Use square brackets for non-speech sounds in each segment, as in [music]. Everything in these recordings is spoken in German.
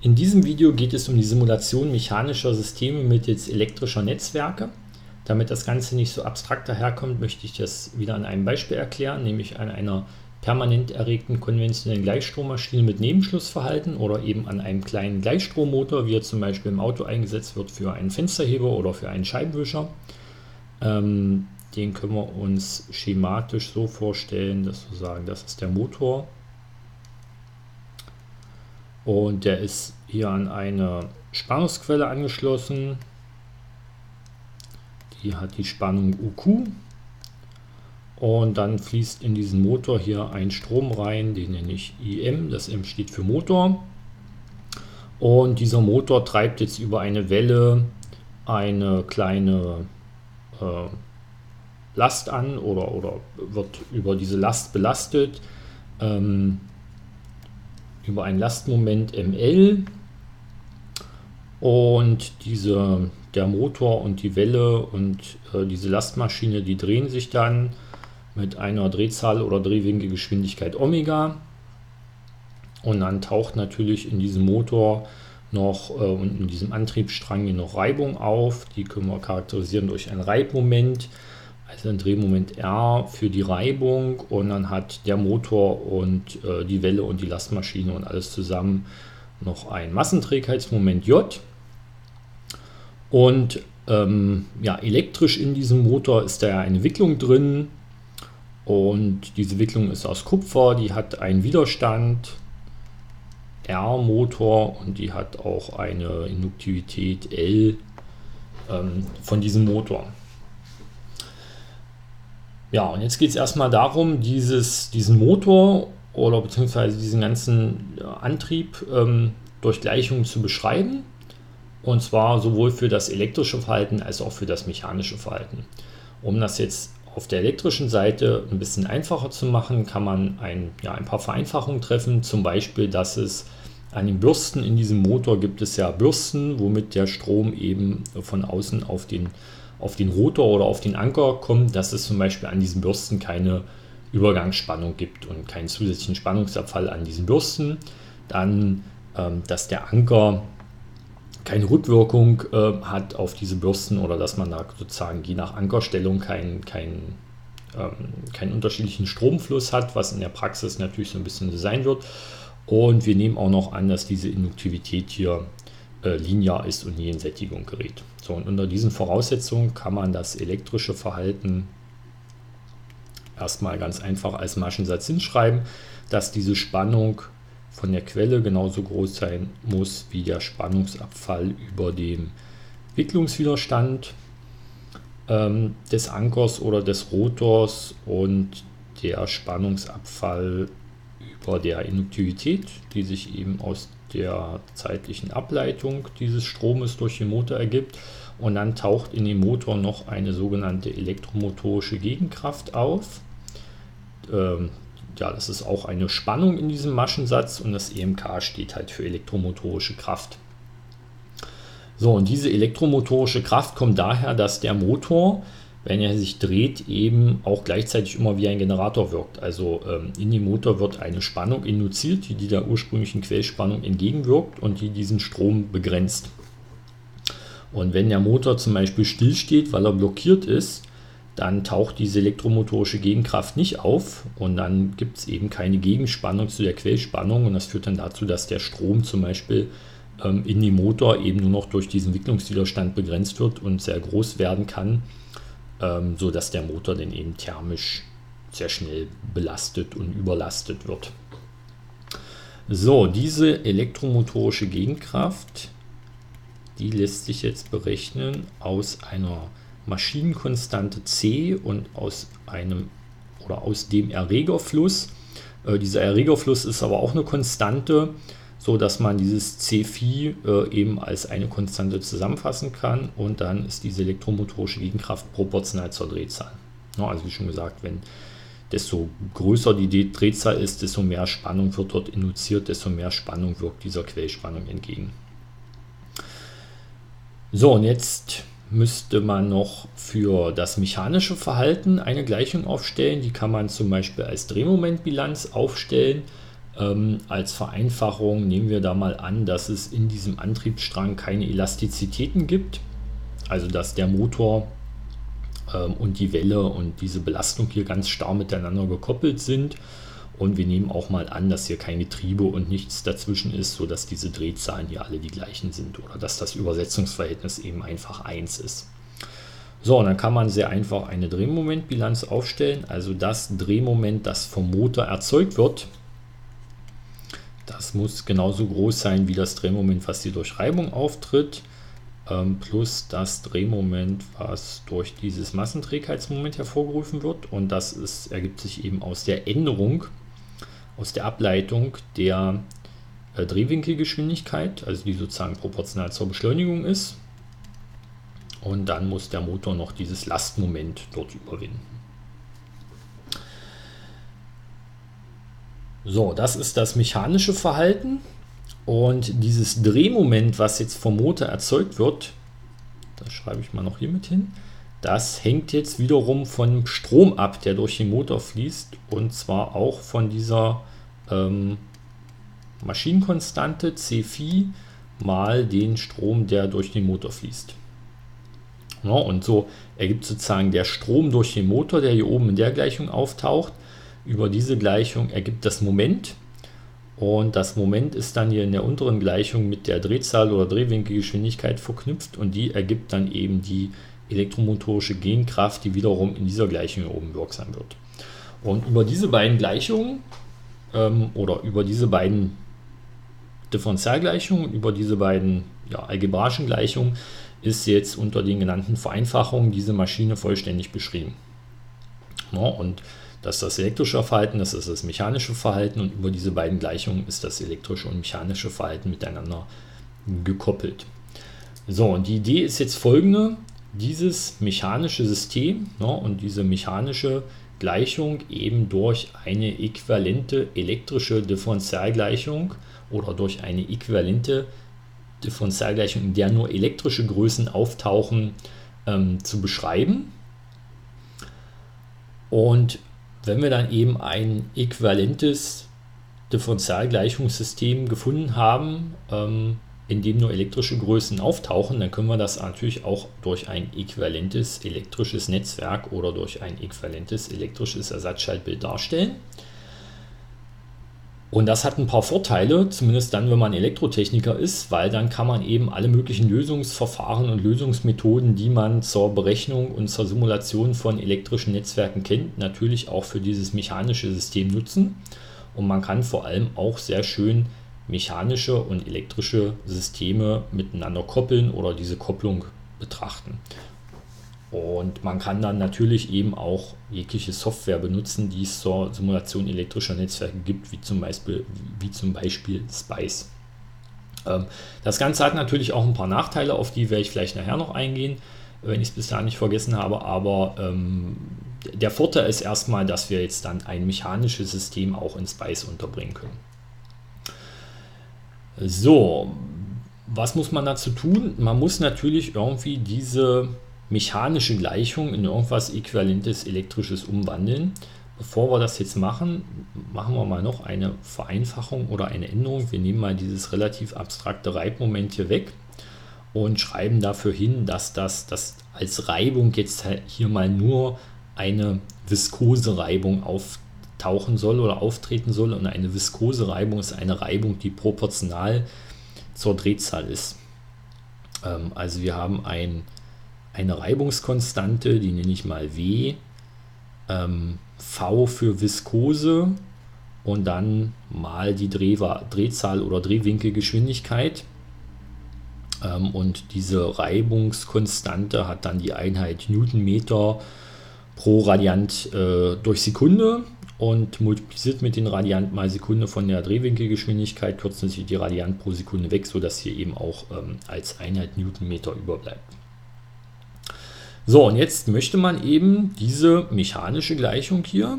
In diesem Video geht es um die Simulation mechanischer Systeme mittels elektrischer Netzwerke. Damit das Ganze nicht so abstrakt daherkommt, möchte ich das wieder an einem Beispiel erklären, nämlich an einer permanent erregten konventionellen Gleichstrommaschine mit Nebenschlussverhalten oder eben an einem kleinen Gleichstrommotor, wie er zum Beispiel im Auto eingesetzt wird für einen Fensterheber oder für einen Scheibenwischer. Ähm, den können wir uns schematisch so vorstellen, dass wir sagen, das ist der Motor und der ist hier an eine Spannungsquelle angeschlossen. Die hat die Spannung UQ. Und dann fließt in diesen Motor hier ein Strom rein, den nenne ich IM. Das M steht für Motor. Und dieser Motor treibt jetzt über eine Welle eine kleine äh, Last an oder, oder wird über diese Last belastet. Ähm, über ein Lastmoment ML und diese, der Motor und die Welle und äh, diese Lastmaschine, die drehen sich dann mit einer Drehzahl oder Drehwinkelgeschwindigkeit Omega. Und dann taucht natürlich in diesem Motor noch äh, und in diesem Antriebsstrang hier noch Reibung auf. Die können wir charakterisieren durch ein Reibmoment also ein Drehmoment R für die Reibung und dann hat der Motor und äh, die Welle und die Lastmaschine und alles zusammen noch ein Massenträgheitsmoment J. Und ähm, ja, elektrisch in diesem Motor ist da eine Wicklung drin und diese Wicklung ist aus Kupfer, die hat einen Widerstand R-Motor und die hat auch eine Induktivität L ähm, von diesem Motor. Ja, und jetzt geht es erstmal darum, dieses, diesen Motor oder beziehungsweise diesen ganzen äh, Antrieb ähm, durch Gleichungen zu beschreiben. Und zwar sowohl für das elektrische Verhalten als auch für das mechanische Verhalten. Um das jetzt auf der elektrischen Seite ein bisschen einfacher zu machen, kann man ein, ja, ein paar Vereinfachungen treffen. Zum Beispiel, dass es an den Bürsten in diesem Motor gibt es ja Bürsten, womit der Strom eben von außen auf den auf den Rotor oder auf den Anker kommt, dass es zum Beispiel an diesen Bürsten keine Übergangsspannung gibt und keinen zusätzlichen Spannungsabfall an diesen Bürsten. Dann, ähm, dass der Anker keine Rückwirkung äh, hat auf diese Bürsten oder dass man da sozusagen je nach Ankerstellung keinen kein, ähm, keinen unterschiedlichen Stromfluss hat, was in der Praxis natürlich so ein bisschen so sein wird. Und wir nehmen auch noch an, dass diese Induktivität hier äh, linear ist und nie in Sättigung gerät. So, und unter diesen Voraussetzungen kann man das elektrische Verhalten erstmal ganz einfach als Maschensatz hinschreiben, dass diese Spannung von der Quelle genauso groß sein muss wie der Spannungsabfall über dem Wicklungswiderstand ähm, des Ankers oder des Rotors und der Spannungsabfall über der Induktivität, die sich eben aus der zeitlichen Ableitung dieses Stromes durch den Motor ergibt. Und dann taucht in dem Motor noch eine sogenannte elektromotorische Gegenkraft auf. Ähm, ja, das ist auch eine Spannung in diesem Maschensatz und das EMK steht halt für elektromotorische Kraft. So, und diese elektromotorische Kraft kommt daher, dass der Motor wenn er sich dreht, eben auch gleichzeitig immer wie ein Generator wirkt. Also ähm, in dem Motor wird eine Spannung induziert, die der ursprünglichen Quellspannung entgegenwirkt und die diesen Strom begrenzt. Und wenn der Motor zum Beispiel stillsteht, weil er blockiert ist, dann taucht diese elektromotorische Gegenkraft nicht auf und dann gibt es eben keine Gegenspannung zu der Quellspannung und das führt dann dazu, dass der Strom zum Beispiel ähm, in dem Motor eben nur noch durch diesen Wicklungswiderstand begrenzt wird und sehr groß werden kann ähm, so dass der Motor dann eben thermisch sehr schnell belastet und überlastet wird. So, diese elektromotorische Gegenkraft, die lässt sich jetzt berechnen aus einer Maschinenkonstante C und aus einem oder aus dem Erregerfluss. Äh, dieser Erregerfluss ist aber auch eine Konstante so dass man dieses C-Phi äh, eben als eine Konstante zusammenfassen kann und dann ist diese elektromotorische Gegenkraft proportional zur Drehzahl. Ja, also wie schon gesagt, wenn desto größer die Drehzahl ist, desto mehr Spannung wird dort induziert, desto mehr Spannung wirkt dieser Quellspannung entgegen. So, und jetzt müsste man noch für das mechanische Verhalten eine Gleichung aufstellen. Die kann man zum Beispiel als Drehmomentbilanz aufstellen. Ähm, als Vereinfachung nehmen wir da mal an, dass es in diesem Antriebsstrang keine Elastizitäten gibt. Also dass der Motor ähm, und die Welle und diese Belastung hier ganz starr miteinander gekoppelt sind. Und wir nehmen auch mal an, dass hier kein Getriebe und nichts dazwischen ist, sodass diese Drehzahlen hier alle die gleichen sind oder dass das Übersetzungsverhältnis eben einfach 1 ist. So, und dann kann man sehr einfach eine Drehmomentbilanz aufstellen. Also das Drehmoment, das vom Motor erzeugt wird, das muss genauso groß sein wie das Drehmoment, was hier durch Reibung auftritt, ähm, plus das Drehmoment, was durch dieses Massenträgheitsmoment hervorgerufen wird. Und das ist, ergibt sich eben aus der Änderung, aus der Ableitung der äh, Drehwinkelgeschwindigkeit, also die sozusagen proportional zur Beschleunigung ist. Und dann muss der Motor noch dieses Lastmoment dort überwinden. So, das ist das mechanische Verhalten. Und dieses Drehmoment, was jetzt vom Motor erzeugt wird, das schreibe ich mal noch hier mit hin, das hängt jetzt wiederum von Strom ab, der durch den Motor fließt. Und zwar auch von dieser ähm, Maschinenkonstante C Phi mal den Strom, der durch den Motor fließt. Ja, und so ergibt sozusagen der Strom durch den Motor, der hier oben in der Gleichung auftaucht, über diese Gleichung ergibt das Moment. Und das Moment ist dann hier in der unteren Gleichung mit der Drehzahl oder Drehwinkelgeschwindigkeit verknüpft und die ergibt dann eben die elektromotorische Genkraft, die wiederum in dieser Gleichung hier oben wirksam wird. Und über diese beiden Gleichungen ähm, oder über diese beiden Differentialgleichungen, über diese beiden ja, algebraischen Gleichungen ist jetzt unter den genannten Vereinfachungen diese Maschine vollständig beschrieben. Ja, und das ist das elektrische Verhalten, das ist das mechanische Verhalten und über diese beiden Gleichungen ist das elektrische und mechanische Verhalten miteinander gekoppelt. So, und die Idee ist jetzt folgende. Dieses mechanische System ja, und diese mechanische Gleichung eben durch eine äquivalente elektrische Differentialgleichung oder durch eine äquivalente Differentialgleichung, in der nur elektrische Größen auftauchen, ähm, zu beschreiben. Und wenn wir dann eben ein äquivalentes Differentialgleichungssystem gefunden haben, ähm, in dem nur elektrische Größen auftauchen, dann können wir das natürlich auch durch ein äquivalentes elektrisches Netzwerk oder durch ein äquivalentes elektrisches Ersatzschaltbild darstellen. Und das hat ein paar Vorteile, zumindest dann, wenn man Elektrotechniker ist, weil dann kann man eben alle möglichen Lösungsverfahren und Lösungsmethoden, die man zur Berechnung und zur Simulation von elektrischen Netzwerken kennt, natürlich auch für dieses mechanische System nutzen. Und man kann vor allem auch sehr schön mechanische und elektrische Systeme miteinander koppeln oder diese Kopplung betrachten. Und man kann dann natürlich eben auch jegliche Software benutzen, die es zur Simulation elektrischer Netzwerke gibt, wie zum Beispiel, wie zum Beispiel Spice. Ähm, das Ganze hat natürlich auch ein paar Nachteile, auf die werde ich vielleicht nachher noch eingehen, wenn ich es bis dahin nicht vergessen habe. Aber ähm, der Vorteil ist erstmal, dass wir jetzt dann ein mechanisches System auch in Spice unterbringen können. So, was muss man dazu tun? Man muss natürlich irgendwie diese mechanische Gleichung in irgendwas äquivalentes elektrisches umwandeln. Bevor wir das jetzt machen, machen wir mal noch eine Vereinfachung oder eine Änderung. Wir nehmen mal dieses relativ abstrakte Reibmoment hier weg und schreiben dafür hin, dass das, das als Reibung jetzt hier mal nur eine viskose Reibung auftauchen soll oder auftreten soll. Und eine viskose Reibung ist eine Reibung, die proportional zur Drehzahl ist. Ähm, also wir haben ein eine Reibungskonstante, die nenne ich mal W, ähm, V für Viskose und dann mal die Dreh Drehzahl oder Drehwinkelgeschwindigkeit. Ähm, und diese Reibungskonstante hat dann die Einheit Newtonmeter pro Radiant äh, durch Sekunde und multipliziert mit den Radiant mal Sekunde von der Drehwinkelgeschwindigkeit, kürzen sich die Radiant pro Sekunde weg, sodass hier eben auch ähm, als Einheit Newtonmeter überbleibt. So, und jetzt möchte man eben diese mechanische Gleichung hier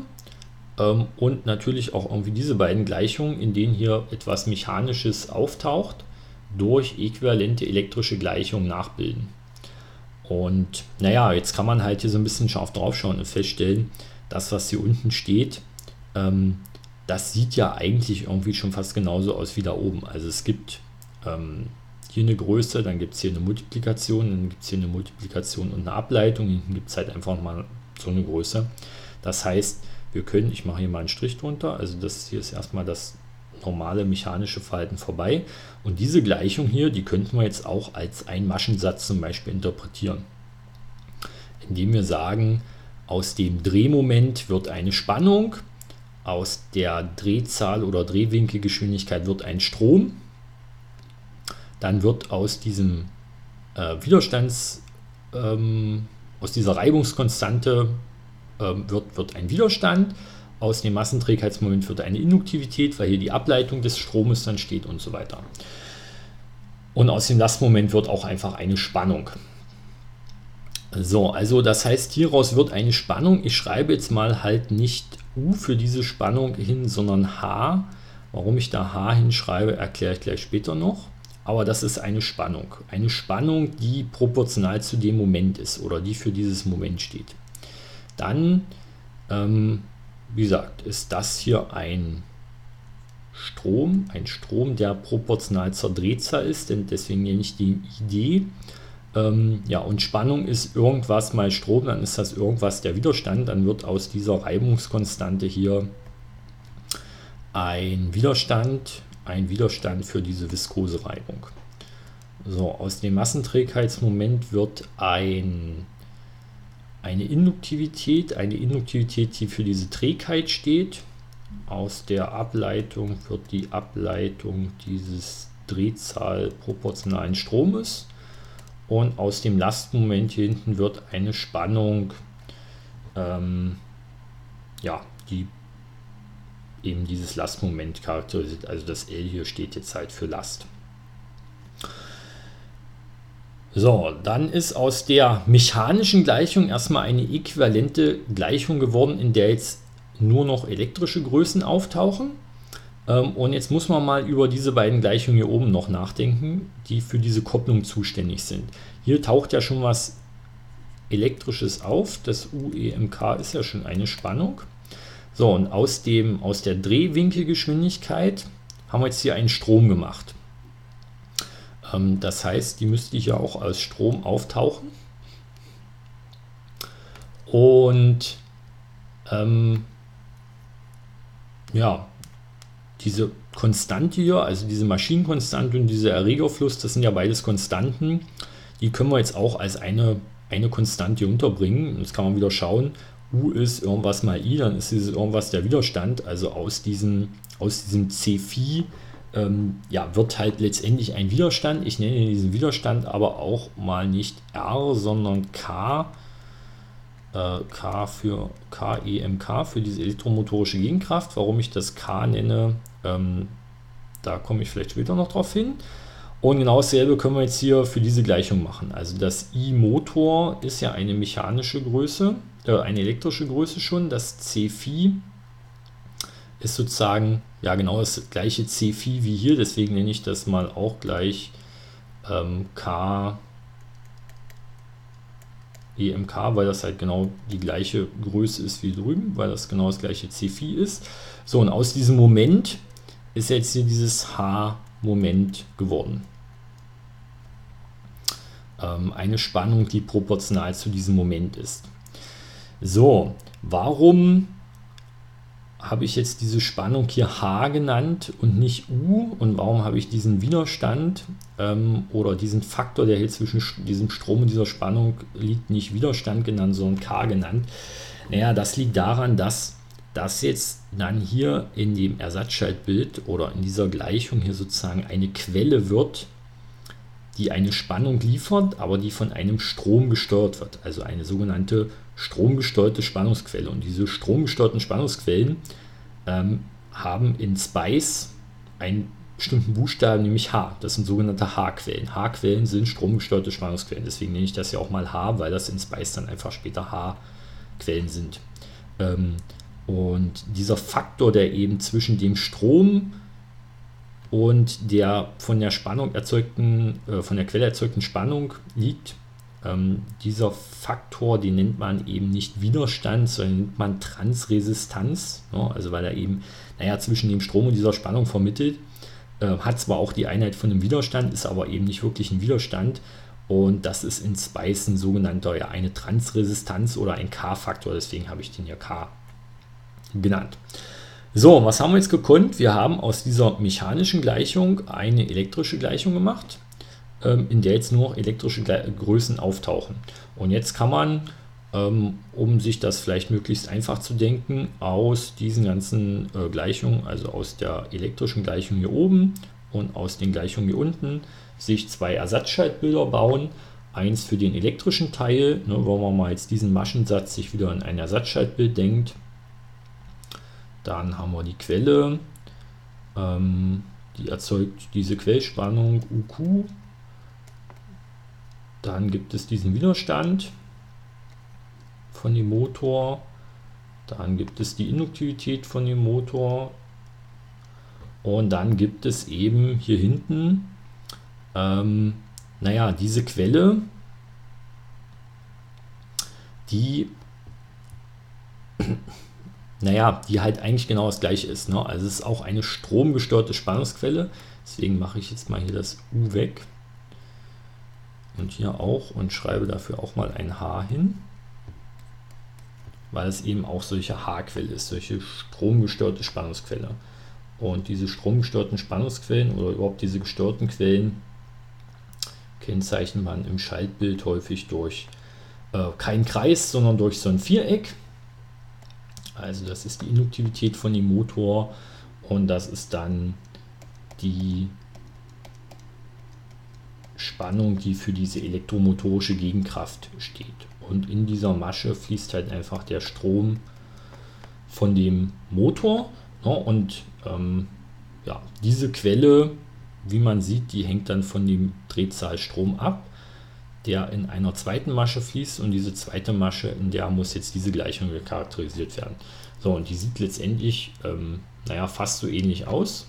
ähm, und natürlich auch irgendwie diese beiden Gleichungen, in denen hier etwas Mechanisches auftaucht, durch äquivalente elektrische Gleichungen nachbilden. Und naja, jetzt kann man halt hier so ein bisschen scharf drauf schauen und feststellen, das, was hier unten steht, ähm, das sieht ja eigentlich irgendwie schon fast genauso aus wie da oben. Also es gibt ähm, hier eine Größe, dann gibt es hier eine Multiplikation, dann gibt es hier eine Multiplikation und eine Ableitung, hinten gibt es halt einfach mal so eine Größe. Das heißt, wir können, ich mache hier mal einen Strich drunter, also das hier ist erstmal das normale mechanische Verhalten vorbei. Und diese Gleichung hier, die könnten wir jetzt auch als ein Maschensatz zum Beispiel interpretieren. Indem wir sagen, aus dem Drehmoment wird eine Spannung, aus der Drehzahl oder Drehwinkelgeschwindigkeit wird ein Strom. Dann wird aus diesem äh, Widerstands, ähm, aus dieser Reibungskonstante ähm, wird, wird ein Widerstand. Aus dem Massenträgheitsmoment wird eine Induktivität, weil hier die Ableitung des Stromes dann steht und so weiter. Und aus dem Lastmoment wird auch einfach eine Spannung. So, also das heißt, hieraus wird eine Spannung. Ich schreibe jetzt mal halt nicht U für diese Spannung hin, sondern H. Warum ich da H hinschreibe, erkläre ich gleich später noch. Aber das ist eine Spannung. Eine Spannung, die proportional zu dem Moment ist oder die für dieses Moment steht. Dann, ähm, wie gesagt, ist das hier ein Strom, ein Strom, der proportional zur Drehzahl ist, denn deswegen nenne ich die Idee. Ähm, ja, und Spannung ist irgendwas mal Strom, dann ist das irgendwas der Widerstand, dann wird aus dieser Reibungskonstante hier ein Widerstand, ein Widerstand für diese viskose Reibung. So, aus dem Massenträgheitsmoment wird ein, eine Induktivität, eine Induktivität, die für diese Trägheit steht. Aus der Ableitung wird die Ableitung dieses Drehzahl proportionalen Stromes und aus dem Lastmoment hier hinten wird eine Spannung, ähm, ja, die eben dieses Lastmoment charakterisiert. Also das L hier steht jetzt halt für Last. So, dann ist aus der mechanischen Gleichung erstmal eine äquivalente Gleichung geworden, in der jetzt nur noch elektrische Größen auftauchen. Ähm, und jetzt muss man mal über diese beiden Gleichungen hier oben noch nachdenken, die für diese Kopplung zuständig sind. Hier taucht ja schon was Elektrisches auf. Das UEMK ist ja schon eine Spannung. So, und aus, dem, aus der Drehwinkelgeschwindigkeit haben wir jetzt hier einen Strom gemacht. Ähm, das heißt, die müsste hier auch als Strom auftauchen. Und ähm, ja, diese Konstante hier, also diese Maschinenkonstante und dieser Erregerfluss, das sind ja beides Konstanten. Die können wir jetzt auch als eine, eine Konstante unterbringen. Jetzt kann man wieder schauen, U ist irgendwas mal I, dann ist dieses irgendwas der Widerstand. Also aus diesem, aus diesem C Phi ähm, ja, wird halt letztendlich ein Widerstand. Ich nenne diesen Widerstand aber auch mal nicht R, sondern K. Äh, K für KEMK für diese elektromotorische Gegenkraft. Warum ich das K nenne, ähm, da komme ich vielleicht später noch drauf hin. Und genau dasselbe können wir jetzt hier für diese Gleichung machen. Also das I-Motor ist ja eine mechanische Größe, äh, eine elektrische Größe schon. Das C-Phi ist sozusagen ja genau das gleiche C-Phi wie hier. Deswegen nenne ich das mal auch gleich ähm, K EMK, weil das halt genau die gleiche Größe ist wie drüben, weil das genau das gleiche C-Phi ist. So, und aus diesem Moment ist jetzt hier dieses H-Moment geworden. Ähm, eine Spannung, die proportional zu diesem Moment ist. So, warum habe ich jetzt diese Spannung hier H genannt und nicht U? Und warum habe ich diesen Widerstand ähm, oder diesen Faktor, der hier zwischen diesem Strom und dieser Spannung liegt, nicht Widerstand genannt, sondern K genannt? Naja, das liegt daran, dass das jetzt dann hier in dem Ersatzschaltbild oder in dieser Gleichung hier sozusagen eine Quelle wird, die eine Spannung liefert, aber die von einem Strom gesteuert wird. Also eine sogenannte stromgesteuerte Spannungsquelle. Und diese stromgesteuerten Spannungsquellen ähm, haben in Spice einen bestimmten Buchstaben, nämlich H. Das sind sogenannte H-Quellen. H-Quellen sind stromgesteuerte Spannungsquellen. Deswegen nenne ich das ja auch mal H, weil das in Spice dann einfach später H-Quellen sind. Ähm, und dieser Faktor, der eben zwischen dem Strom und der von der Spannung erzeugten, äh, von der Quelle erzeugten Spannung liegt, ähm, dieser Faktor, den nennt man eben nicht Widerstand, sondern nennt man Transresistanz. Ja, also weil er eben, naja, zwischen dem Strom und dieser Spannung vermittelt. Äh, hat zwar auch die Einheit von einem Widerstand, ist aber eben nicht wirklich ein Widerstand. Und das ist in Spice ein sogenannter, ja, eine Transresistanz oder ein K-Faktor, deswegen habe ich den hier K genannt. So, was haben wir jetzt gekonnt? Wir haben aus dieser mechanischen Gleichung eine elektrische Gleichung gemacht, in der jetzt nur noch elektrische Größen auftauchen. Und jetzt kann man, ähm, um sich das vielleicht möglichst einfach zu denken, aus diesen ganzen äh, Gleichungen, also aus der elektrischen Gleichung hier oben und aus den Gleichungen hier unten, sich zwei Ersatzschaltbilder bauen. Eins für den elektrischen Teil, ne, wenn man mal jetzt diesen Maschensatz sich wieder in ein Ersatzschaltbild denkt, dann haben wir die Quelle, ähm, die erzeugt diese Quellspannung UQ. Dann gibt es diesen Widerstand von dem Motor. Dann gibt es die Induktivität von dem Motor. Und dann gibt es eben hier hinten, ähm, naja, diese Quelle, die [clears throat] naja, die halt eigentlich genau das gleiche ist. Ne? Also es ist auch eine stromgesteuerte Spannungsquelle. Deswegen mache ich jetzt mal hier das U weg. Und hier auch und schreibe dafür auch mal ein H hin. Weil es eben auch solche H-Quelle ist, solche stromgesteuerte Spannungsquelle. Und diese stromgesteuerten Spannungsquellen oder überhaupt diese gesteuerten Quellen kennzeichnet man im Schaltbild häufig durch äh, keinen Kreis, sondern durch so ein Viereck. Also das ist die Induktivität von dem Motor und das ist dann die Spannung, die für diese elektromotorische Gegenkraft steht. Und in dieser Masche fließt halt einfach der Strom von dem Motor. Ne? Und ähm, ja, diese Quelle, wie man sieht, die hängt dann von dem Drehzahlstrom ab der in einer zweiten Masche fließt und diese zweite Masche, in der muss jetzt diese Gleichung charakterisiert werden. So, und die sieht letztendlich, ähm, naja, fast so ähnlich aus.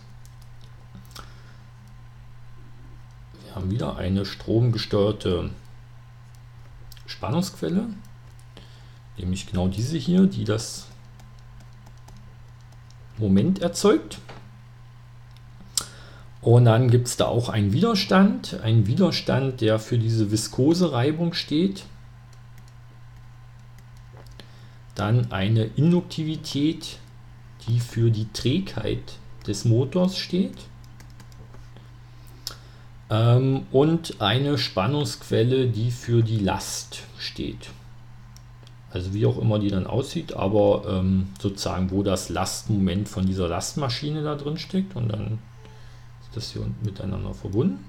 Wir haben wieder eine stromgesteuerte Spannungsquelle, nämlich genau diese hier, die das Moment erzeugt. Und dann gibt es da auch einen Widerstand, einen Widerstand, der für diese viskose Reibung steht. Dann eine Induktivität, die für die Trägheit des Motors steht. Ähm, und eine Spannungsquelle, die für die Last steht. Also wie auch immer die dann aussieht, aber ähm, sozusagen, wo das Lastmoment von dieser Lastmaschine da drin steckt. Und dann das hier unten miteinander verbunden.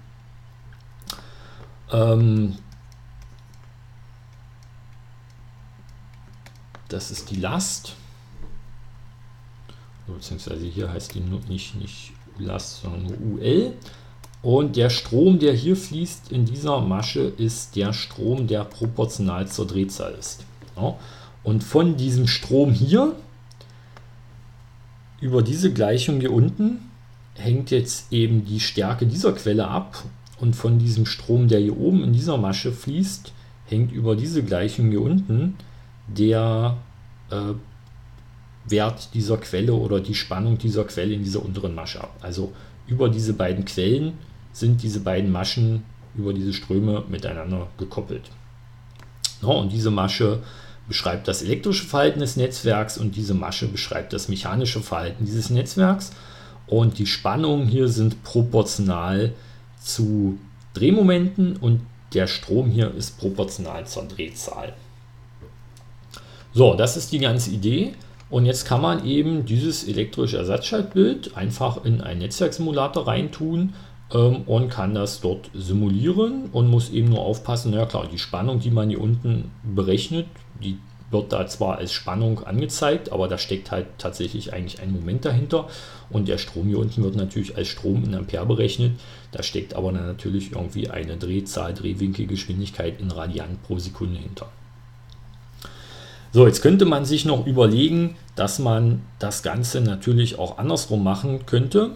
Ähm, das ist die Last. Beziehungsweise hier heißt die nicht, nicht Last, sondern nur UL. Und der Strom, der hier fließt in dieser Masche, ist der Strom, der proportional zur Drehzahl ist. Ja. Und von diesem Strom hier über diese Gleichung hier unten hängt jetzt eben die Stärke dieser Quelle ab und von diesem Strom, der hier oben in dieser Masche fließt, hängt über diese Gleichung hier unten der äh, Wert dieser Quelle oder die Spannung dieser Quelle in dieser unteren Masche ab. Also über diese beiden Quellen sind diese beiden Maschen über diese Ströme miteinander gekoppelt. Und diese Masche beschreibt das elektrische Verhalten des Netzwerks und diese Masche beschreibt das mechanische Verhalten dieses Netzwerks. Und die Spannungen hier sind proportional zu Drehmomenten und der Strom hier ist proportional zur Drehzahl. So, das ist die ganze Idee. Und jetzt kann man eben dieses elektrische Ersatzschaltbild einfach in einen Netzwerksimulator reintun ähm, und kann das dort simulieren und muss eben nur aufpassen, na klar, die Spannung, die man hier unten berechnet, die wird da zwar als Spannung angezeigt, aber da steckt halt tatsächlich eigentlich ein Moment dahinter. Und der Strom hier unten wird natürlich als Strom in Ampere berechnet. Da steckt aber dann natürlich irgendwie eine Drehzahl, Drehwinkelgeschwindigkeit in Radiant pro Sekunde hinter. So, jetzt könnte man sich noch überlegen, dass man das Ganze natürlich auch andersrum machen könnte.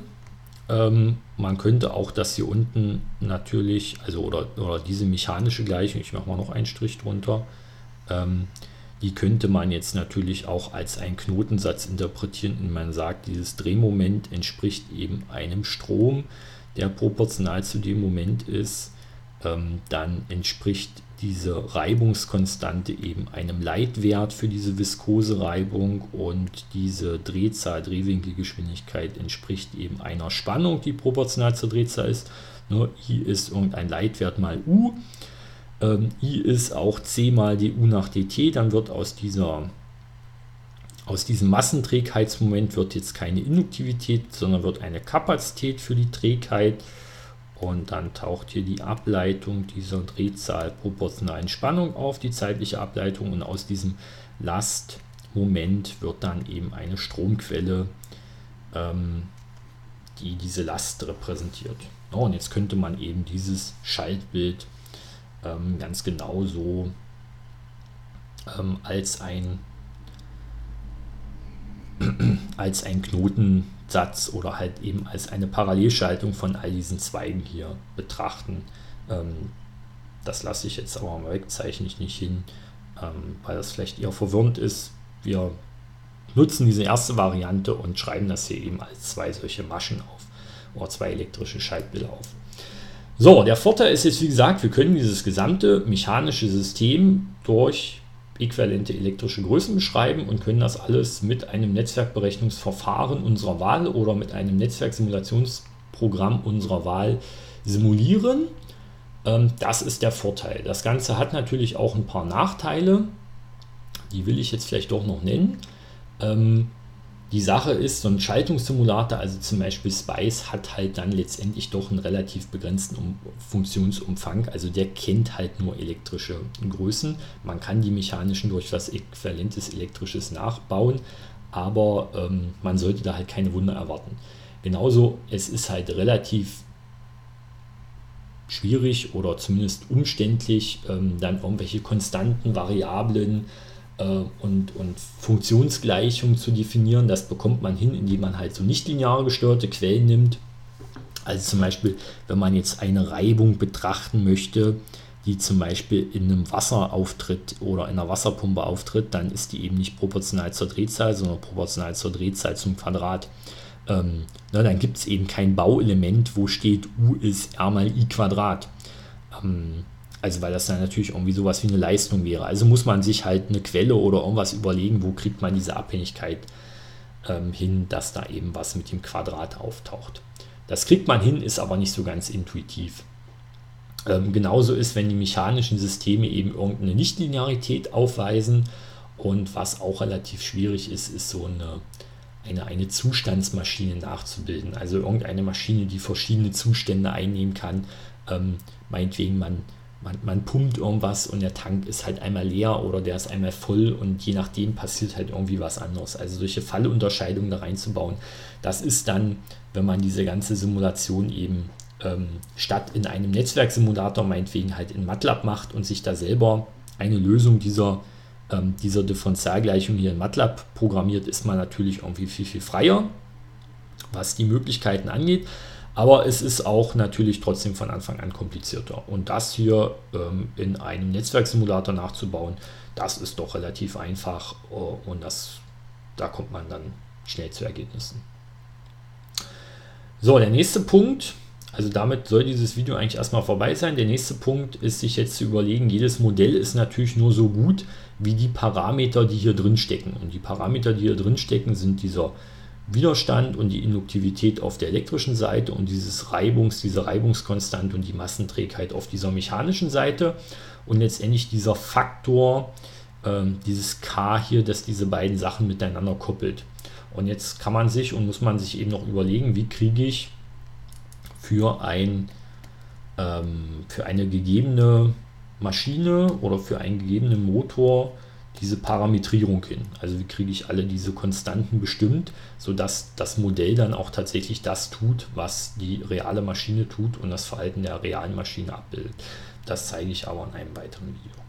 Ähm, man könnte auch das hier unten natürlich, also oder, oder diese mechanische Gleichung, ich mache mal noch einen Strich drunter, ähm, die könnte man jetzt natürlich auch als einen Knotensatz interpretieren, und man sagt, dieses Drehmoment entspricht eben einem Strom, der proportional zu dem Moment ist. Ähm, dann entspricht diese Reibungskonstante eben einem Leitwert für diese viskose Reibung und diese Drehzahl, Drehwinkelgeschwindigkeit entspricht eben einer Spannung, die proportional zur Drehzahl ist. Ne, I ist irgendein Leitwert mal U. Ähm, I ist auch C mal du nach dt. Dann wird aus dieser aus diesem Massenträgheitsmoment wird jetzt keine Induktivität, sondern wird eine Kapazität für die Trägheit und dann taucht hier die Ableitung dieser Drehzahl proportionalen Spannung auf, die zeitliche Ableitung. Und aus diesem Lastmoment wird dann eben eine Stromquelle, ähm, die diese Last repräsentiert. Ja, und jetzt könnte man eben dieses Schaltbild ähm, ganz genauso ähm, als ein [clears throat] als ein Knotensatz oder halt eben als eine Parallelschaltung von all diesen Zweigen hier betrachten. Ähm, das lasse ich jetzt aber mal weg, zeichne ich nicht hin, ähm, weil das vielleicht eher verwirrend ist. Wir nutzen diese erste Variante und schreiben das hier eben als zwei solche Maschen auf oder zwei elektrische Schaltbilder auf. So, der Vorteil ist jetzt, wie gesagt, wir können dieses gesamte mechanische System durch äquivalente elektrische Größen beschreiben und können das alles mit einem Netzwerkberechnungsverfahren unserer Wahl oder mit einem Netzwerksimulationsprogramm unserer Wahl simulieren. Ähm, das ist der Vorteil. Das Ganze hat natürlich auch ein paar Nachteile. Die will ich jetzt vielleicht doch noch nennen. Die Sache ist, so ein Schaltungssimulator, also zum Beispiel Spice, hat halt dann letztendlich doch einen relativ begrenzten um Funktionsumfang. Also der kennt halt nur elektrische Größen. Man kann die mechanischen durch was äquivalentes elektrisches nachbauen, aber ähm, man sollte da halt keine Wunder erwarten. Genauso, es ist halt relativ schwierig oder zumindest umständlich, ähm, dann irgendwelche konstanten Variablen äh, und, und Funktionsgleichungen zu definieren. Das bekommt man hin, indem man halt so nicht linear gesteuerte Quellen nimmt. Also zum Beispiel, wenn man jetzt eine Reibung betrachten möchte, die zum Beispiel in einem Wasser auftritt oder in einer Wasserpumpe auftritt, dann ist die eben nicht proportional zur Drehzahl, sondern proportional zur Drehzahl zum Quadrat. Ähm, na, dann gibt es eben kein Bauelement, wo steht U ist R mal I Quadrat. Ähm, also weil das dann natürlich irgendwie sowas wie eine Leistung wäre. Also muss man sich halt eine Quelle oder irgendwas überlegen, wo kriegt man diese Abhängigkeit ähm, hin, dass da eben was mit dem Quadrat auftaucht. Das kriegt man hin, ist aber nicht so ganz intuitiv. Ähm, genauso ist, wenn die mechanischen Systeme eben irgendeine Nichtlinearität aufweisen und was auch relativ schwierig ist, ist so eine, eine, eine Zustandsmaschine nachzubilden. Also irgendeine Maschine, die verschiedene Zustände einnehmen kann. Ähm, meinetwegen, man man, man pumpt irgendwas und der Tank ist halt einmal leer oder der ist einmal voll und je nachdem passiert halt irgendwie was anderes. Also solche Fallunterscheidungen da reinzubauen, das ist dann, wenn man diese ganze Simulation eben ähm, statt in einem Netzwerksimulator meinetwegen halt in MATLAB macht und sich da selber eine Lösung dieser, ähm, dieser Differentialgleichung hier in MATLAB programmiert, ist man natürlich irgendwie viel, viel freier, was die Möglichkeiten angeht. Aber es ist auch natürlich trotzdem von Anfang an komplizierter. Und das hier ähm, in einem Netzwerksimulator nachzubauen, das ist doch relativ einfach äh, und das, da kommt man dann schnell zu Ergebnissen. So, der nächste Punkt, also damit soll dieses Video eigentlich erstmal vorbei sein. Der nächste Punkt ist sich jetzt zu überlegen, jedes Modell ist natürlich nur so gut wie die Parameter, die hier drin stecken. Und die Parameter, die hier drin stecken, sind dieser Widerstand und die Induktivität auf der elektrischen Seite und dieses Reibungs, diese Reibungskonstante und die Massenträgheit auf dieser mechanischen Seite und letztendlich dieser Faktor, ähm, dieses K hier, das diese beiden Sachen miteinander koppelt. Und jetzt kann man sich und muss man sich eben noch überlegen, wie kriege ich für, ein, ähm, für eine gegebene Maschine oder für einen gegebenen Motor diese Parametrierung hin. Also wie kriege ich alle diese Konstanten bestimmt, sodass das Modell dann auch tatsächlich das tut, was die reale Maschine tut und das Verhalten der realen Maschine abbildet. Das zeige ich aber in einem weiteren Video.